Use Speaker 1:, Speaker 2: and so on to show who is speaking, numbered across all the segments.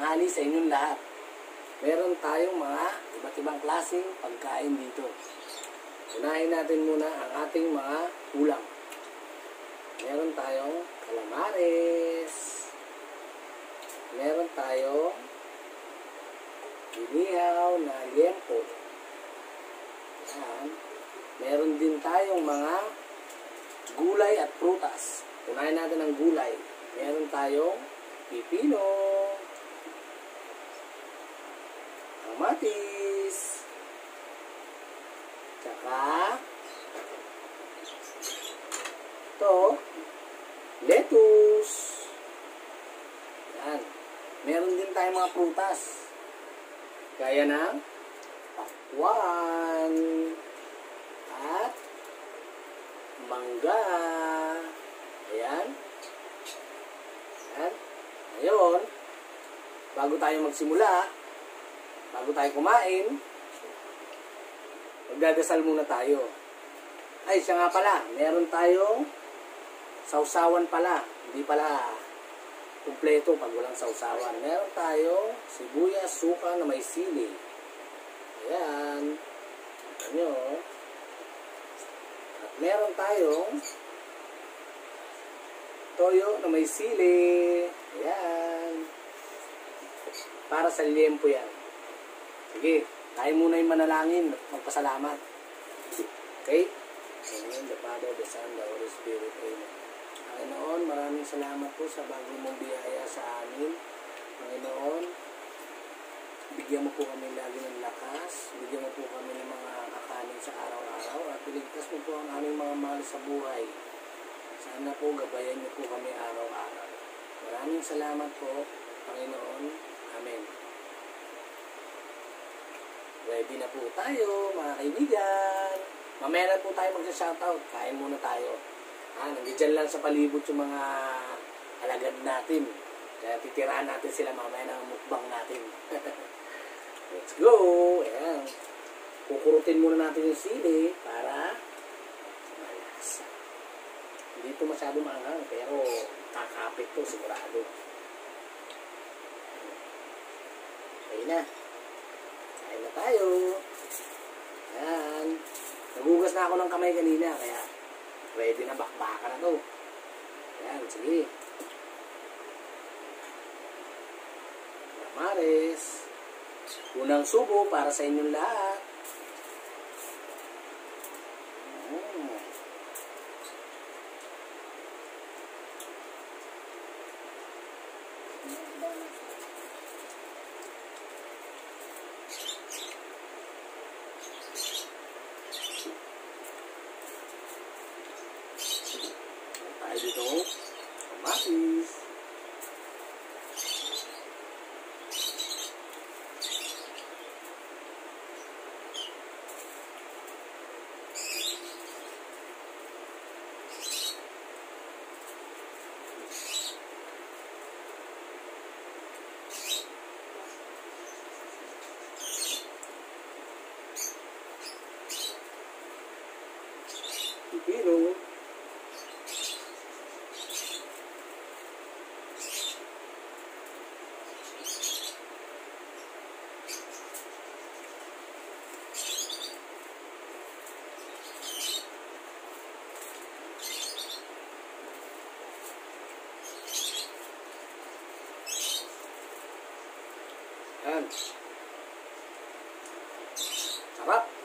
Speaker 1: tanghali sa inyong lahat. Meron tayong mga iba't ibang klaseng pagkain dito. Unahin natin muna ang ating mga ulam. Meron tayong calamares. Meron tayong inihaw na liempo. Yan. Meron din tayong mga gulay at prutas. Unahin natin ang gulay. Meron tayong pipino, kamatis, tsaka to lettuce. Yan. Meron din tayong mga prutas. Gaya ng pakwan at mangga. Ayan. Ayan. Ngayon, bago tayo magsimula, bago tayo kumain, magdadasal muna tayo. Ay, siya nga pala, meron tayong sausawan pala. Hindi pala kumpleto pag walang sausawan. Meron tayong sibuyas, suka na may sili. Ayan. Nyo. At meron tayong toyo na may sili. Ayan. Para sa liempo yan. Sige, tayo muna yung manalangin at magpasalamat. Okay? Amen. The Father, the Son, the Holy Spirit. Amen. Panginoon, maraming salamat po sa bago mong biyaya sa amin. Panginoon, bigyan mo po kami lagi ng lakas, bigyan mo po kami ng mga kakanin sa araw-araw, at iligtas mo po ang aming mga mahal sa buhay. Sana po gabayan niyo po kami araw-araw. Maraming salamat po, Panginoon. Amen. Ready na po tayo, mga kaibigan. Mamaya na po tayo magsa-shoutout. Kain muna tayo. Ah, nandiyan lang sa palibot yung mga alagad natin. Kaya titiraan natin sila mamaya ng mukbang natin. Let's go! Ayan. Kukurutin muna natin yung sili para malasa. Hindi ito masyado maanghang, pero kakapit to sigurado. Okay na. Tayo. Ayan. Nagugas na ako ng kamay kanina, kaya ready na bakbaka na to. Ayan, sige. Maris. Unang subo para sa inyong lahat. Mm. Tayo Pipino. Yan. Sarap.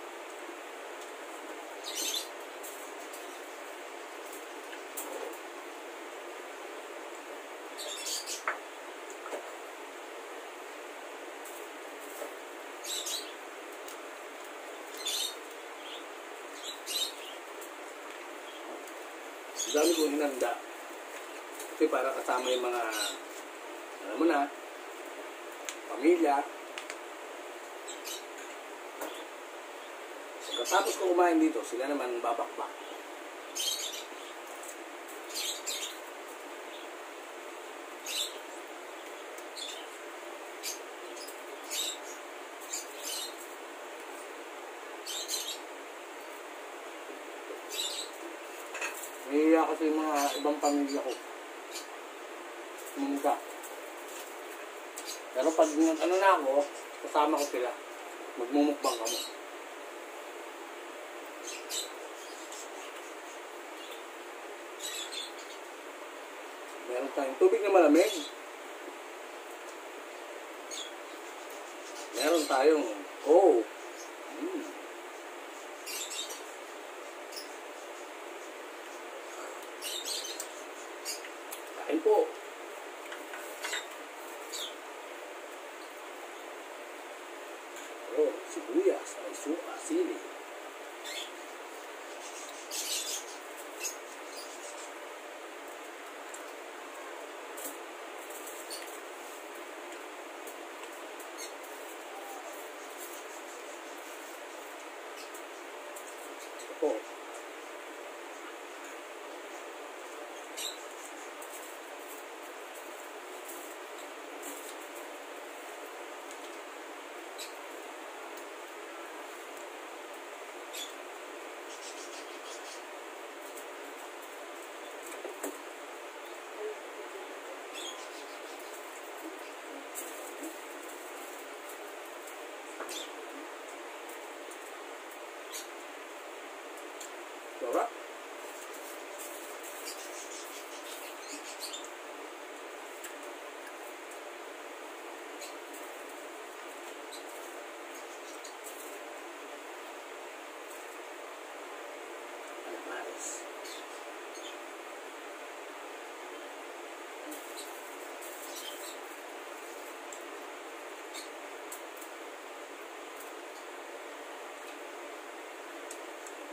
Speaker 1: Dami kong hinanda. Kasi para kasama yung mga, alam mo na, pamilya. Pagkatapos ko kumain dito, sila naman babakbak. Nahiya kasi yung mga ibang pamilya ko. Mungka. Pero pag ano na ako, kasama ko sila. Magmumukbang kami. Meron tayong tubig na malamig. Meron tayong oh. Po.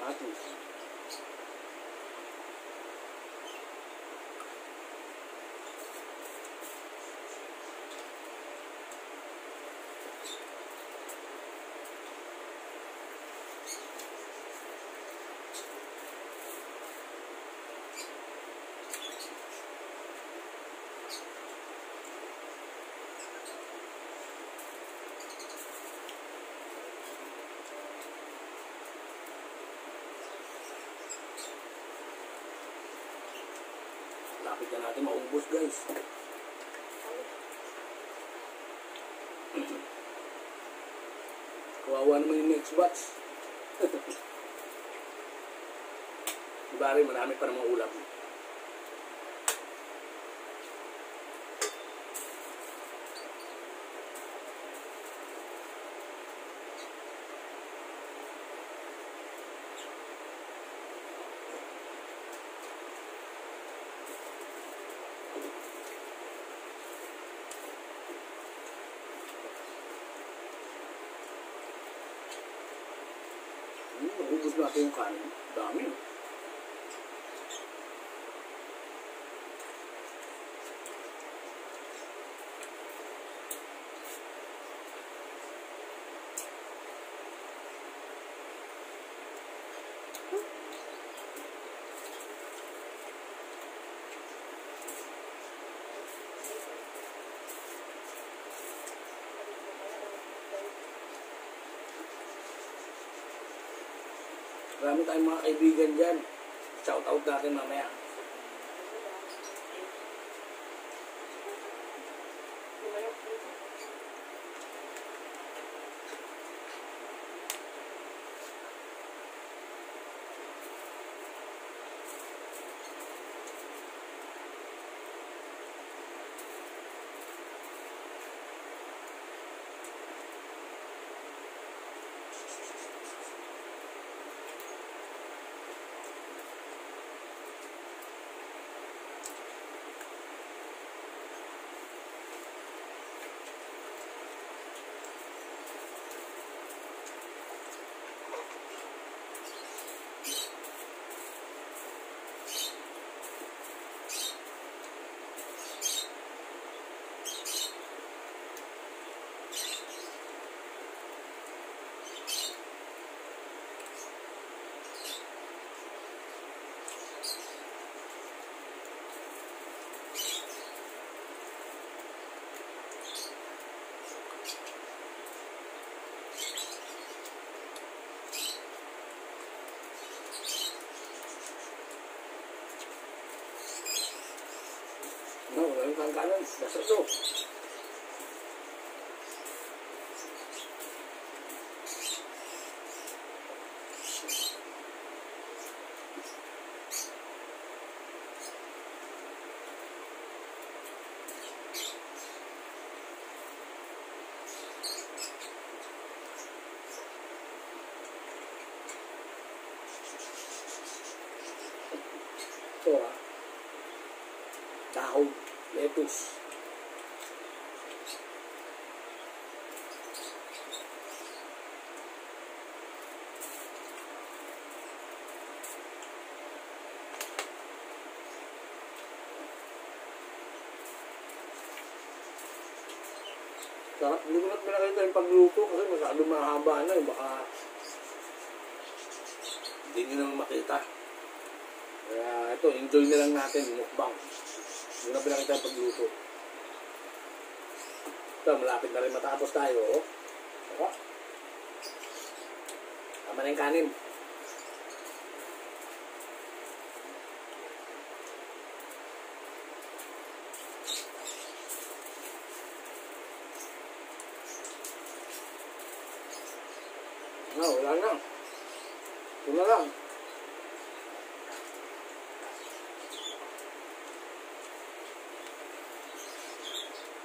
Speaker 1: Adeus. Lapit na natin maubos guys. Kawawa naman yung next batch. Diba marami pa namang ulam. Naubos natin yung kanin. Marami tayong mga kaibigan dyan. Shout out natin mamaya. No, walang kangkalan. Nasa to. Ito ah. Dahon. Lettuce. Sarap. Hindi ko na pinakita yung pagluto kasi masyado mahaba na eh. Baka hindi nyo naman makita. Kaya ito, enjoy na lang natin, mukbang. Hindi na pinakita yung pagluto. Ito, malapit na rin matapos tayo. Oh. Tama na yung kanin. No, wala na. Ito na lang.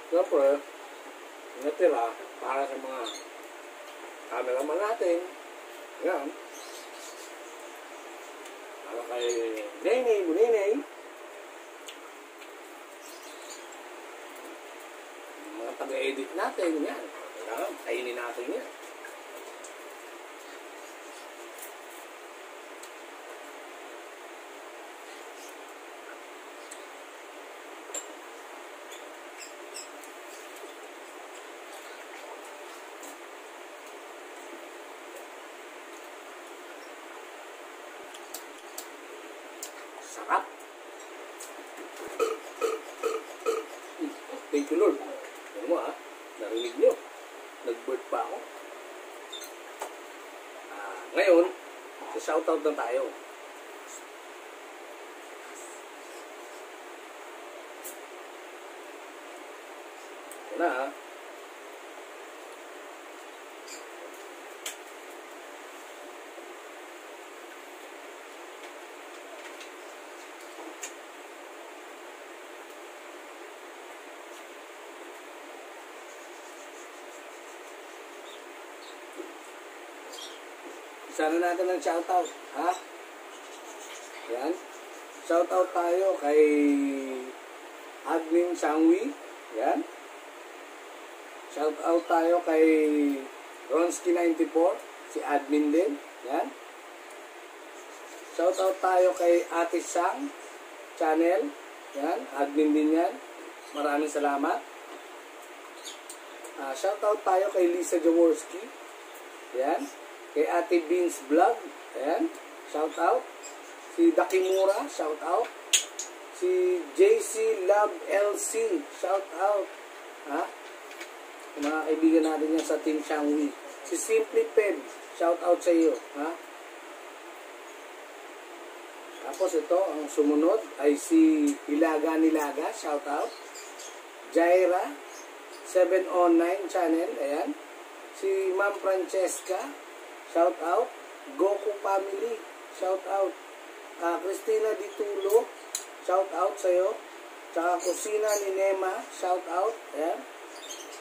Speaker 1: Siyempre, natira para sa mga cameraman natin. Yan. Para kay Nene, Bunene. Mga taga-edit natin, yan. Kailangan, kainin natin yan. Sarap. Thank you, Lord. Ano mo, ha? Narinig nyo. Nag-birth pa ako. Ah, ngayon, sa shoutout na tayo. Ito na, ha? Sana natin ng shoutout, ha? Yan. Shoutout tayo kay Admin Sangwi. Yan. Shoutout tayo kay Ronski94, si admin din. Yan. Shoutout tayo kay Ate Sang channel. Yan, admin din yan. Maraming salamat. Ah, shoutout tayo kay Lisa Jaworski. Yan kay Ate Beans Vlog. Ayan. Shout out. Si Dakimura. Shout out. Si JC Love LC. Shout out. Ha? Yung Mga kaibigan natin yan sa Team Shangwi. Si Simply Peb. Shout out sa iyo. Ha? Tapos ito, ang sumunod ay si Ilaga Nilaga. Shout out. Jaira. 709 channel. Ayan. Si Ma'am Francesca. Shout out. Goku Family. Shout out. Ah, Christina Ditulo. Shout out sa'yo. Tsaka Kusina ni Nema. Shout out. Ayan.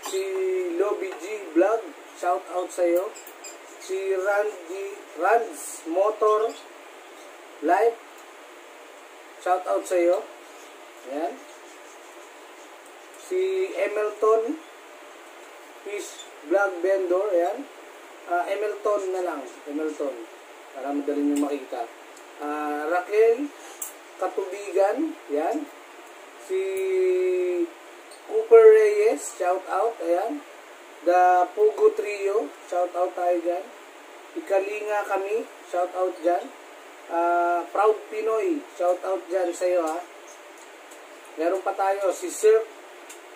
Speaker 1: Si Lobby G Vlog. Shout out sa'yo. Si Randy Rands Motor Live. Shout out sa'yo. Ayan. Si Emelton Fish Vlog Vendor. Ayan. Ah, Emelton na lang. Emelton. Para madali nyo makita. Ah, Raquel Katubigan. Yan. Si Cooper Reyes. Shout out. Ayan. The Pugo Trio. Shout out tayo dyan. Ikalinga kami. Shout out dyan. Ah, Proud Pinoy. Shout out dyan sa'yo ha. Meron pa tayo si Sir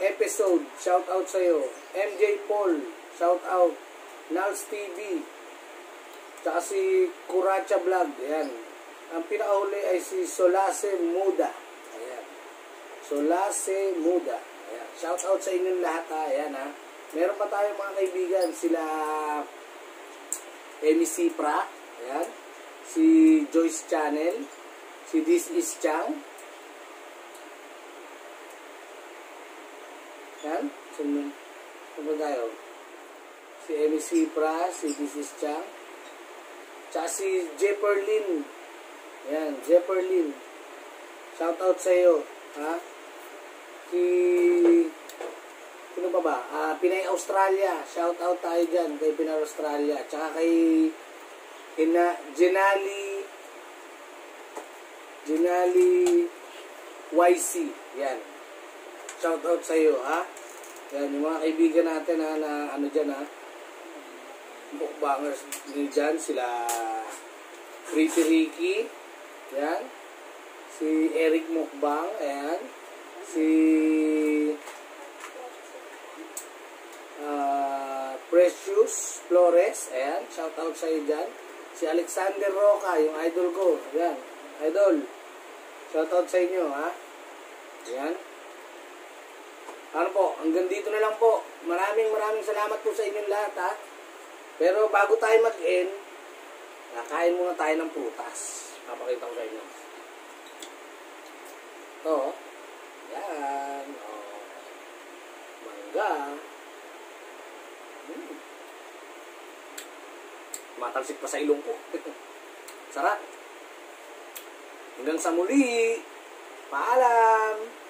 Speaker 1: Episode. Shout out sa'yo. MJ Paul. Shout out. Nals TV. Tsaka si Kuracha Vlog. Ayan. Ang pinakauli ay si Solase Muda. Ayan. Solase Muda. Ayan. Shout out sa inyong lahat ha. Ayan ha. Meron pa tayo mga kaibigan. Sila Emi Cipra. Ayan. Si Joyce Channel. Si This is Chang. Ayan. Sunod. Sunod tayo si Emi Cipra, si Mrs. Chang, tsaka si Jepperlin. Yan, Jepperlin. Shout out sa iyo, ha? Si Sino pa ba? Ah, Pinay Australia. Shout out tayo dyan kay Pinay Australia. Tsaka kay Ina, Jenali Jenali YC. Yan. Shout out sa iyo, ha? Yan, yung mga kaibigan natin ha, na ano dyan ha. Mukbangers din dyan, sila Pretty Ricky. Yan. Si Eric Mukbang. Ayan. Si ah, Precious Flores. Ayan. Shout out sa iyo dyan. Si Alexander Roca, yung idol ko. Ayan. Idol. Shout out sa inyo, ha? Ayan. Ano po, hanggang dito na lang po. Maraming maraming salamat po sa inyong lahat, ha? Pero bago tayo mag-end, nakain muna tayo ng prutas. Papakita ko sa inyo. Ito. Yan. Oh. Mangga. Hmm. Matalsik pa sa ilong ko. Sarap. Hanggang sa muli. Paalam.